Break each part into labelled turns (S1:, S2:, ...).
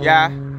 S1: Yeah.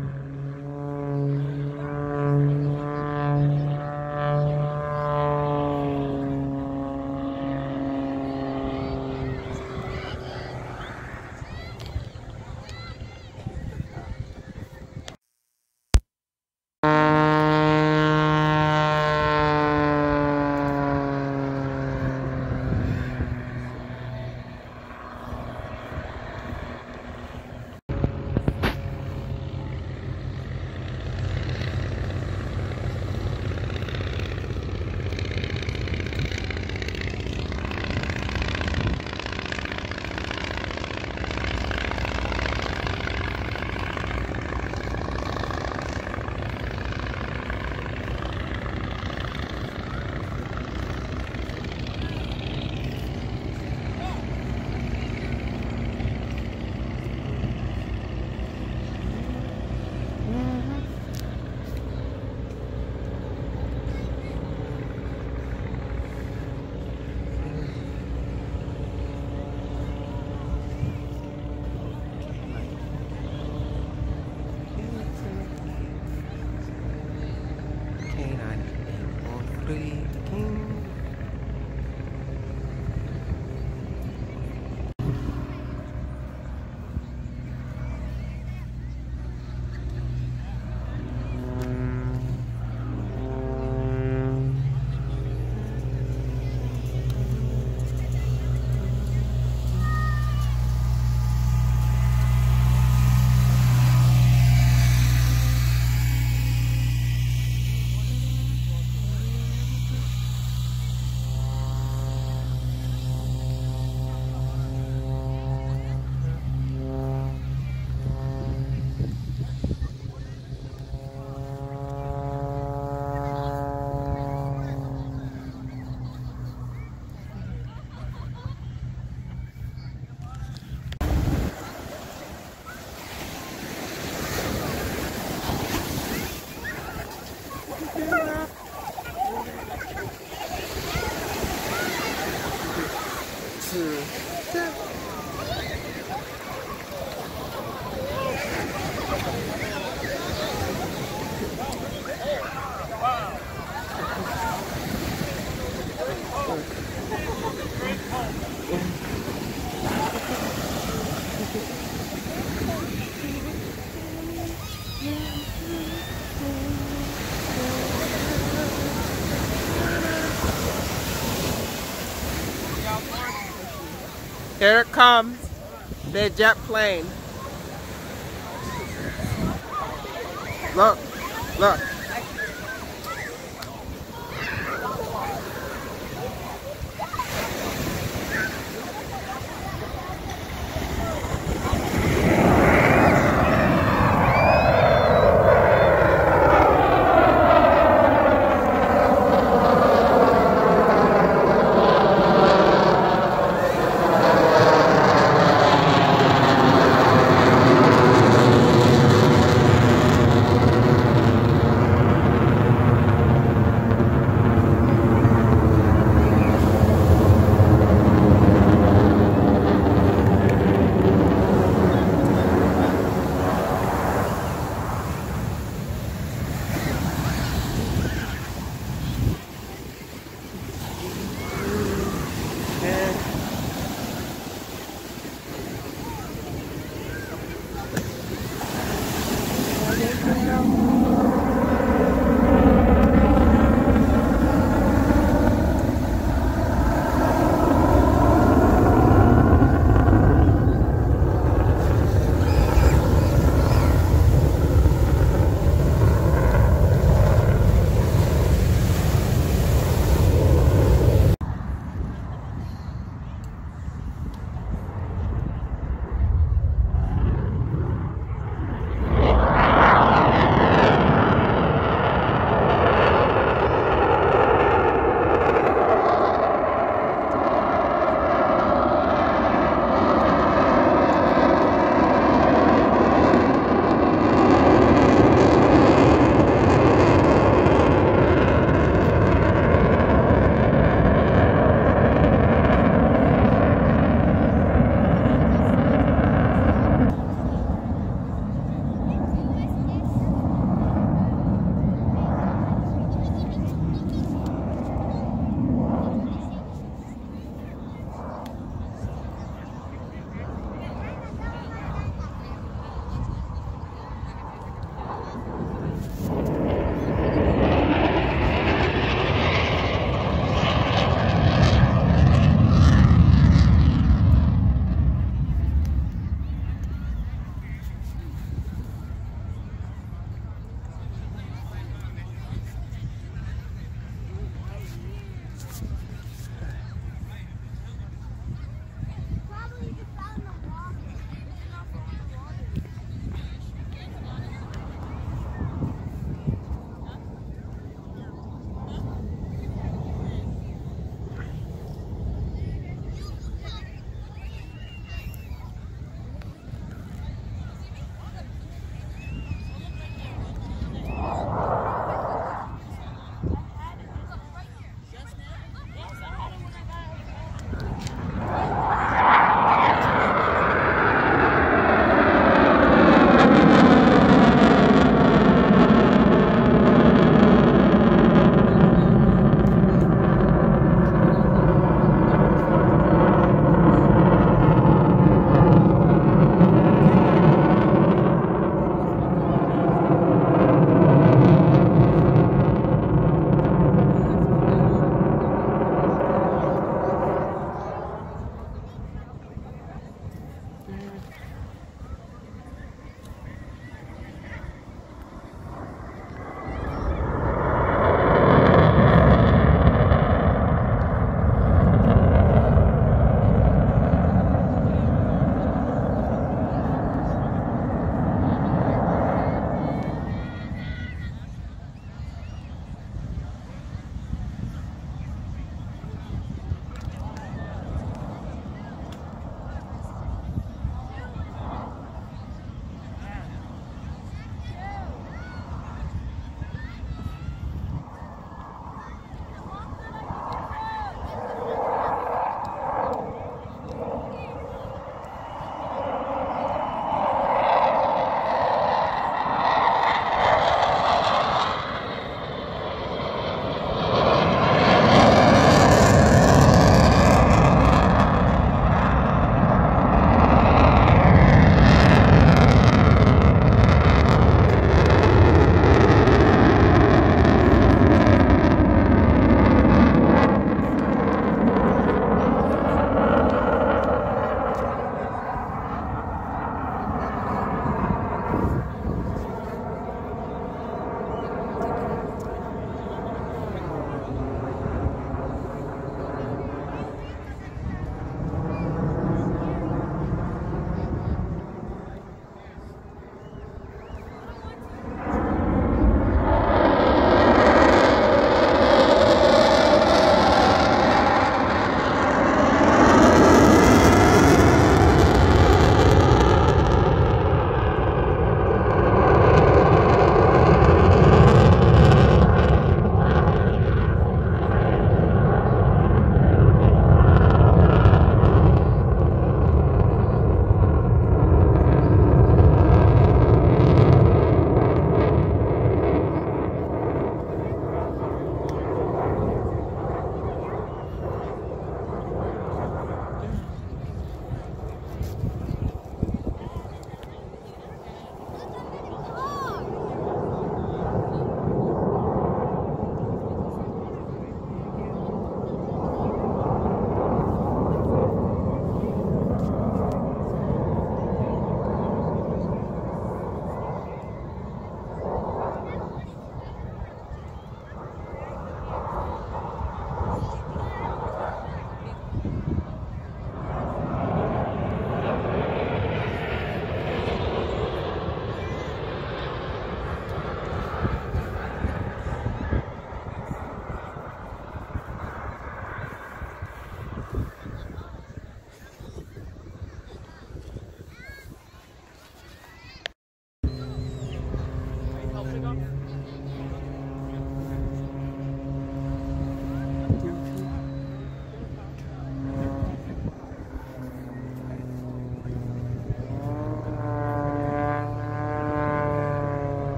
S1: Here it comes, the jet plane. Look, look.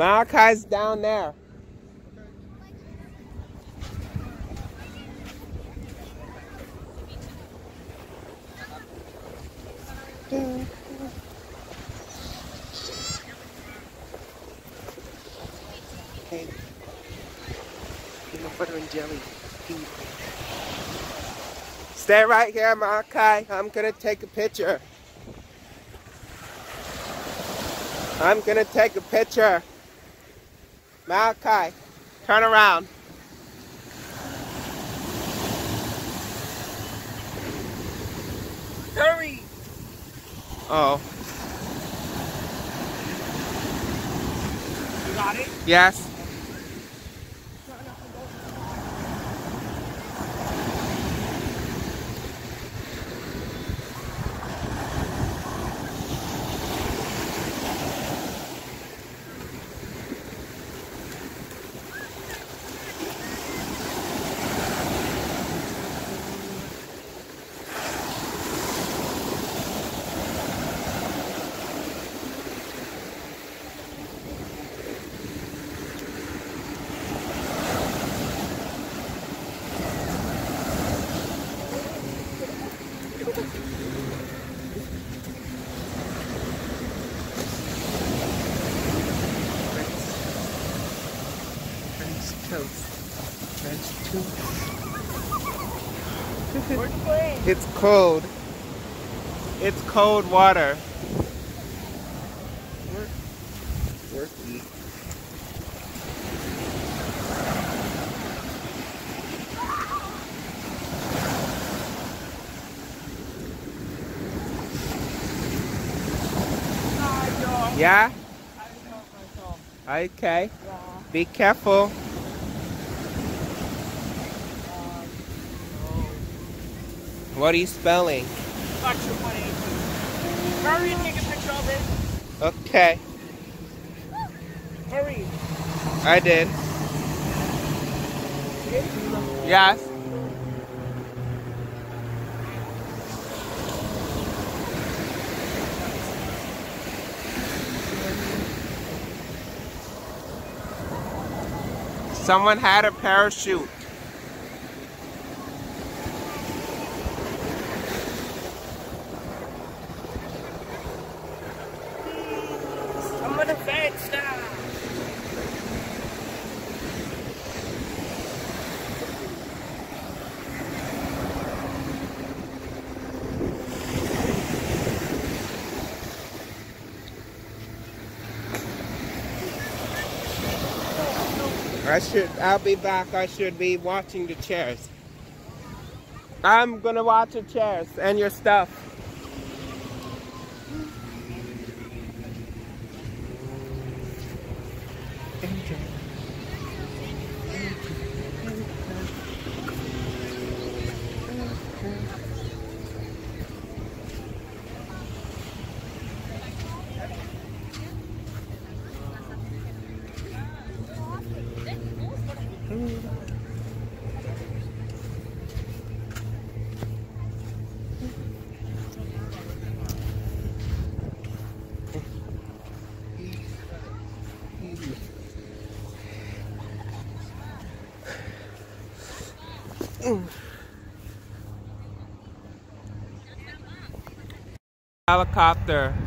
S1: Malachi's down there. Butter and jelly. Stay right here, Malachi. I'm gonna take a picture. I'm gonna take a picture. Malachi, turn around.
S2: Hurry!
S1: Oh,
S2: You got it?
S1: yes. It's cold. It's cold water. Worky. Yeah? Okay. Be careful. What are you spelling?
S2: Lecture 180. Hurry and take a picture of it.
S1: Okay,
S2: Hurry.
S1: I did. Yes. Someone had a parachute.
S2: I'm gonna fence now.
S1: I should, I'll be back. I should be watching the chairs. I'm gonna watch the chairs and your stuff.
S2: Helicopter.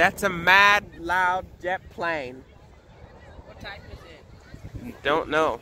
S1: That's a mad, loud jet plane.
S2: What type is it?
S1: Don't know.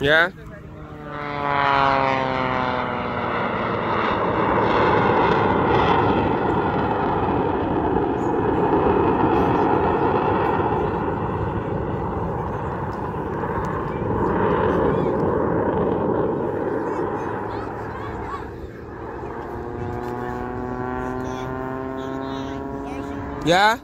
S1: Yeah? Yeah?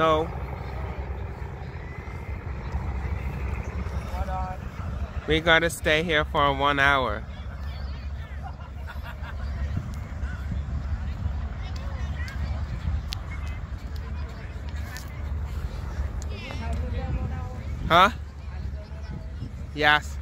S2: On.
S1: We gotta stay here for one hour. Huh? Yes.